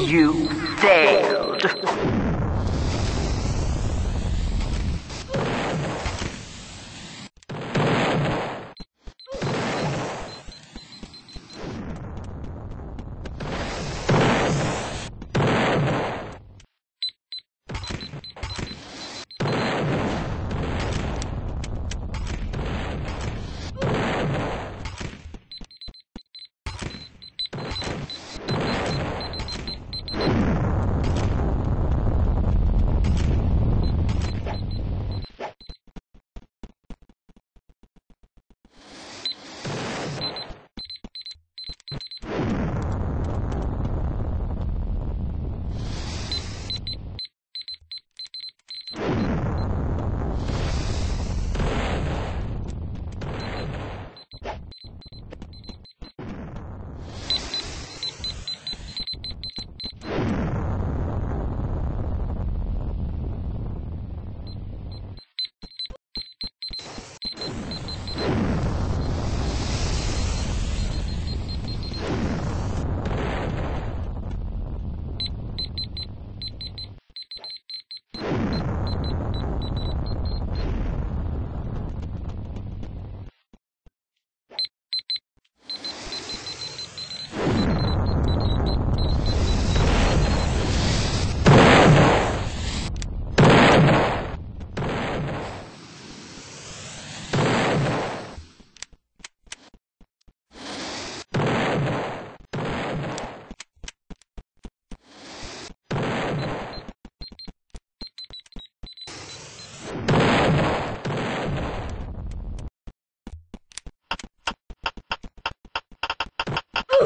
You failed.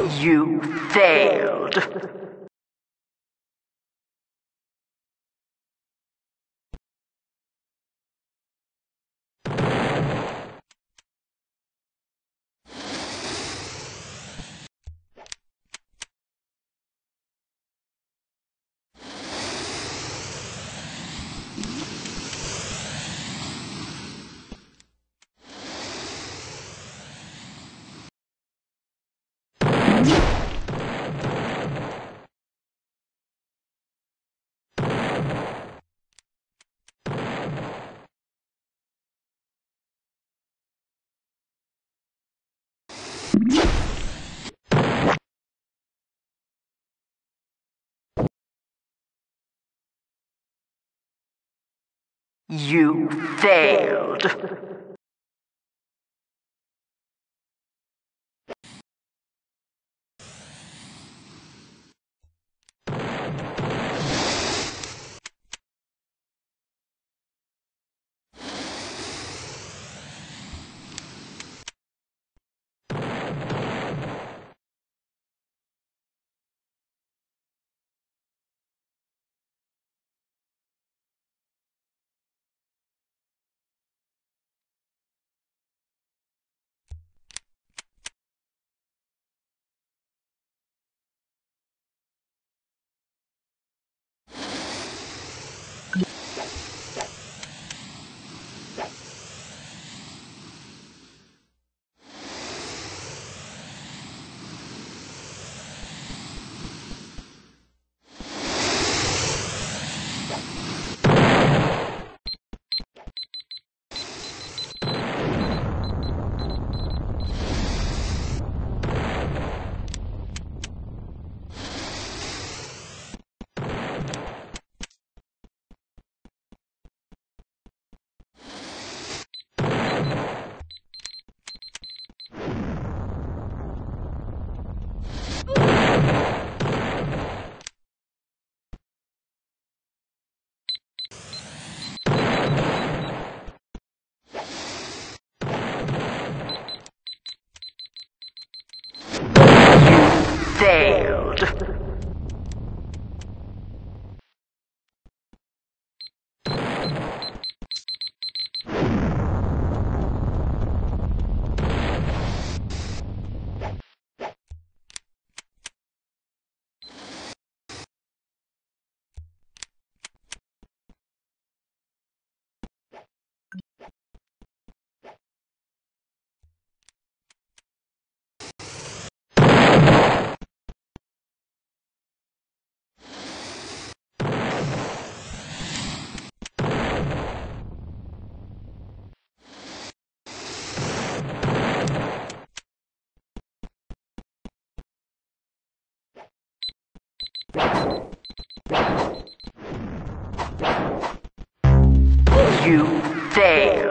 You failed. You failed. Failed. You failed.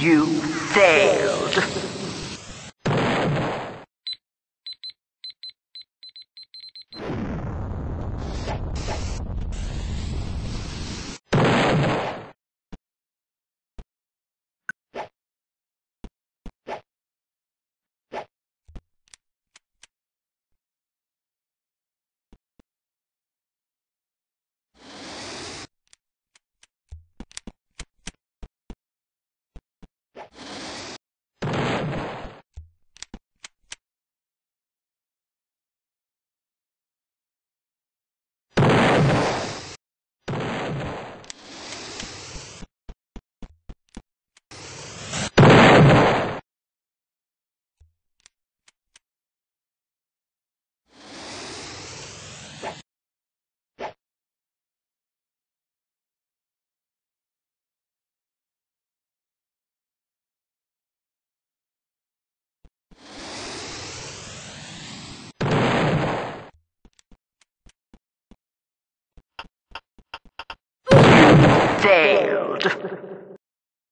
You failed. Failed.